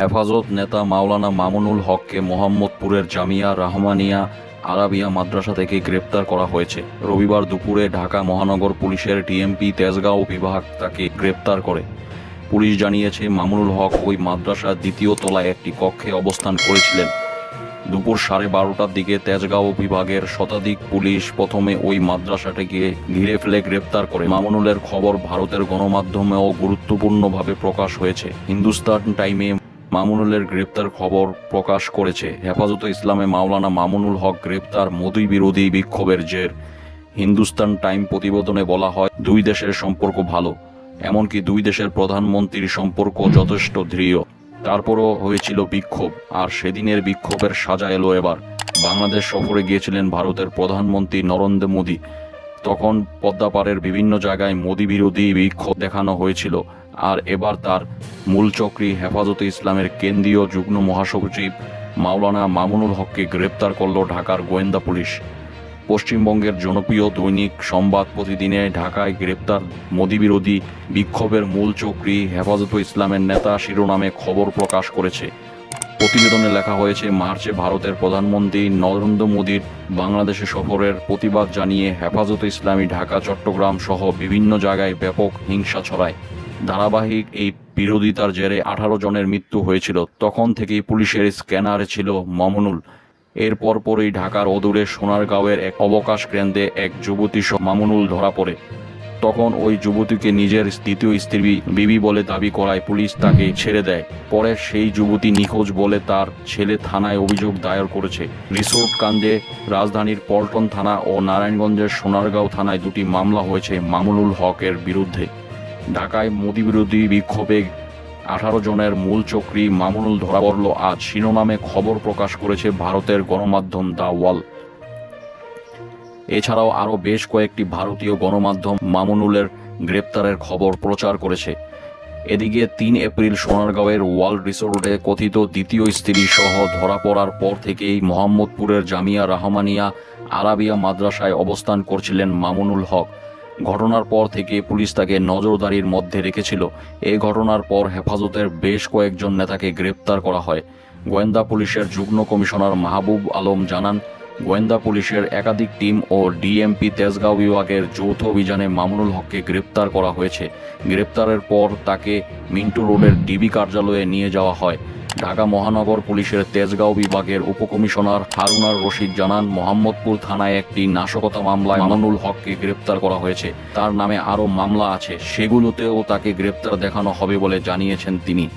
হেফাজত নেতা মাওলানা মামুনুল হককে মোহাম্মদপুরের জামিয়া রাহমানিয়া আরাবিয়া মাদ্রাসা থেকে গ্রেপ্তার করা হয়েছে। রবিবার দুপুরে ঢাকা মহানগর পুলিশের টিএমপি তেজগাঁও বিভাগ তাকে গ্রেপ্তার করে। পুলিশ জানিয়েছে, মামুনুল হক ওই মাদ্রাসার দ্বিতীয় তলায় একটি কক্ষে অবস্থান করেছিলেন। দুপুর সাড়ে বারোটার দিকে তেজগাঁও বিভাগের শতাধিক পুলিশ প্রথমে ওই মাদ্রাসাটিকে ঘিরে ফেলে গ্রেপ্তার করে। মামুনুলের খবর ভারতের গণমাধ্যমেও গুরুত্বপূর্ণভাবে প্রকাশ হয়েছে। হিন্দুস্তান টাইমে মামুনুলের গ্রেপ্তার খবর প্রকাশ করেছে। হেফাজতে ইসলামে মাওলানা মামুনুল হক গ্রেপ্তার মোদী বিরোধী বিক্ষোভের জের। হিন্দুস্তান টাইম প্রতিবেদনে বলা হয়, দুই দেশের সম্পর্ক ভালো, এমনকি দুই দেশের প্রধানমন্ত্রীর সম্পর্ক যথেষ্ট দৃঢ়। তারপরও হয়েছিল বিক্ষোভ, আর সেদিনের বিক্ষোভের সাজা এলো এবার। বাংলাদেশ সফরে গিয়েছিলেন ভারতের প্রধানমন্ত্রী নরেন্দ্র মোদী। তখন পদ্মাপাড়ের বিভিন্ন জায়গায় মোদী বিরোধী বিক্ষোভ দেখানো হয়েছিল। আর এবার তার মূল চক্রী হেফাজতে ইসলামের কেন্দ্রীয় যুগ্ম মহাসচিব মাওলানা মামুনুল হককে গ্রেপ্তার করল ঢাকার গোয়েন্দা পুলিশ। পশ্চিমবঙ্গের জনপ্রিয় দৈনিক সংবাদ প্রতিদিনে ঢাকায় গ্রেপ্তার মোদী বিরোধী বিক্ষোভের মূল চক্রী হেফাজত ইসলামের নেতা শিরোনামে খবর প্রকাশ করেছে। প্রতিবেদনে লেখা হয়েছে, মার্চে ভারতের প্রধানমন্ত্রী নরেন্দ্র মোদীর বাংলাদেশে সফরের প্রতিবাদ জানিয়ে হেফাজত ইসলামী ঢাকা, চট্টগ্রাম সহ বিভিন্ন জায়গায় ব্যাপক হিংসা ছড়ায়। ধারাবাহিক এই বিরোধিতার জেরে আঠারো জনের মৃত্যু হয়েছিল। তখন থেকেই পুলিশের স্ক্যানার ছিল মামুনুল। এর পরপরই ঢাকার অদূরে সোনারগাঁওয়ের এক অবকাশ কেন্দ্রে এক যুবতী মামুনুল ধরা পড়ে। তখন ওই যুবতীকে নিজের দ্বিতীয় স্ত্রী বিবি বলে দাবি করায় পুলিশ তাকে ছেড়ে দেয়। পরে সেই যুবতী নিখোঁজ বলে তার ছেলে থানায় অভিযোগ দায়ের করেছে। রিসোর্ট কাণ্ডে রাজধানীর পল্টন থানা ও নারায়ণগঞ্জের সোনারগাঁও থানায় দুটি মামলা হয়েছে মামুনুল হকের বিরুদ্ধে। ঢাকায় মোদী বিরোধী বিক্ষোভে আঠারো জনের মূল চক্রী মামুনুল ধরা পড়ল। আজ শিরোনামে খবর প্রকাশ করেছে ভারতের গণমাধ্যম দা ওয়াল। এছাড়াও আরও বেশ কয়েকটি ভারতীয় গণমাধ্যম মামুনুলের গ্রেপ্তারের খবর প্রচার করেছে। এদিকে তিন এপ্রিল সোনারগাঁওয়ের ওয়াল রিসোর্টে কথিত দ্বিতীয় স্ত্রী সহ ধরা পড়ার পর থেকেই মোহাম্মদপুরের জামিয়া রহমানিয়া আরাবিয়া মাদ্রাসায় অবস্থান করছিলেন মামুনুল হক। ঘটনার পর থেকে পুলিশ তাকে নজরদারির মধ্যে রেখেছিল। এই ঘটনার পর হেফাজতের বেশ কয়েকজন নেতাকে গ্রেপ্তার করা হয়। গোয়েন্দা পুলিশের যুগ্ম কমিশনার মাহবুব আলম জানান, গোয়েন্দা পুলিশের একাধিক টিম ও ডিএমপি তেজগাঁও বিভাগের যৌথ অভিযানে মামুনুল হককে গ্রেপ্তার করা হয়েছে। গ্রেপ্তারের পর তাকে মিন্টু রোডের ডিবি কার্যালয়ে নিয়ে যাওয়া হয়। ঢাকা মহানগর পুলিশের তেজগাঁও বিভাগের উপকমিশনার হারুনার রশিদ জানান, মোহাম্মদপুর থানায় একটি নাশকতা মামলায় মামুনুল হককে গ্রেপ্তার করা হয়েছে। তার নামে আরও মামলা আছে, সেগুলোতেও তাকে গ্রেপ্তার দেখানো হবে বলে জানিয়েছেন তিনি।